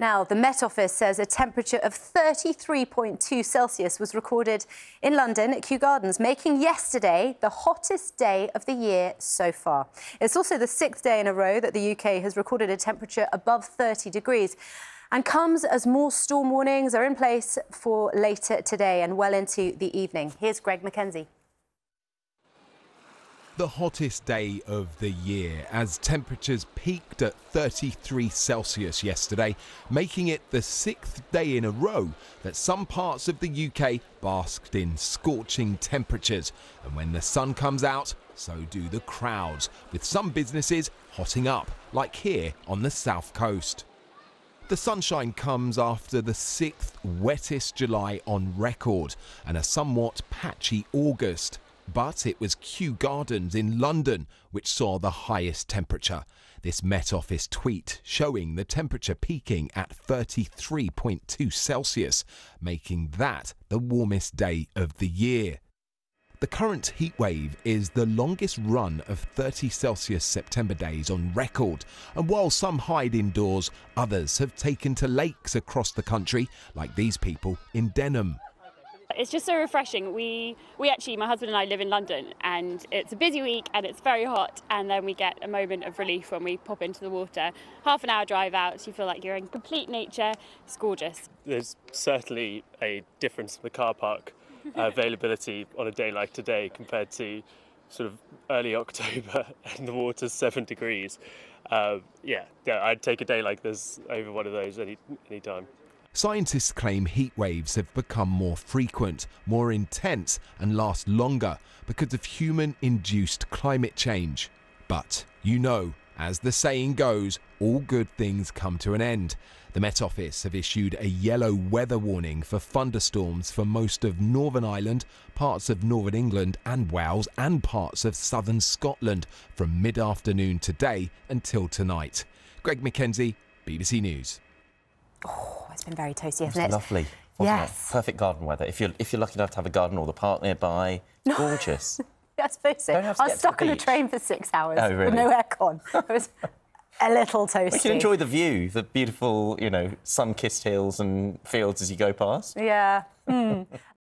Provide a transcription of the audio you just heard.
Now, the Met Office says a temperature of 33.2 Celsius was recorded in London at Kew Gardens, making yesterday the hottest day of the year so far. It's also the sixth day in a row that the UK has recorded a temperature above 30 degrees and comes as more storm warnings are in place for later today and well into the evening. Here's Greg Mackenzie the hottest day of the year as temperatures peaked at 33 Celsius yesterday, making it the sixth day in a row that some parts of the UK basked in scorching temperatures. And when the sun comes out, so do the crowds, with some businesses hotting up, like here on the south coast. The sunshine comes after the sixth wettest July on record and a somewhat patchy August. But it was Kew Gardens in London which saw the highest temperature. This Met Office tweet showing the temperature peaking at 33.2 Celsius, making that the warmest day of the year. The current heatwave is the longest run of 30 Celsius September days on record, and while some hide indoors, others have taken to lakes across the country, like these people in Denham. It's just so refreshing. We we actually, my husband and I live in London, and it's a busy week and it's very hot. And then we get a moment of relief when we pop into the water. Half an hour drive out, you feel like you're in complete nature. It's gorgeous. There's certainly a difference in the car park uh, availability on a day like today compared to sort of early October and the water's seven degrees. Uh, yeah, yeah, I'd take a day like this over one of those any any time. Scientists claim heat waves have become more frequent, more intense, and last longer because of human induced climate change. But you know, as the saying goes, all good things come to an end. The Met Office have issued a yellow weather warning for thunderstorms for most of Northern Ireland, parts of Northern England and Wales, and parts of southern Scotland from mid afternoon today until tonight. Greg McKenzie, BBC News. Oh, it's been very toasty, hasn't it? Lovely. yes. It? Perfect garden weather. If you're if you're lucky enough to have a garden or the park nearby, it's gorgeous. I suppose so. I was stuck on a train for six hours oh, really? with no aircon. It was a little toasty. We can enjoy the view, the beautiful, you know, sun-kissed hills and fields as you go past. Yeah. Mm.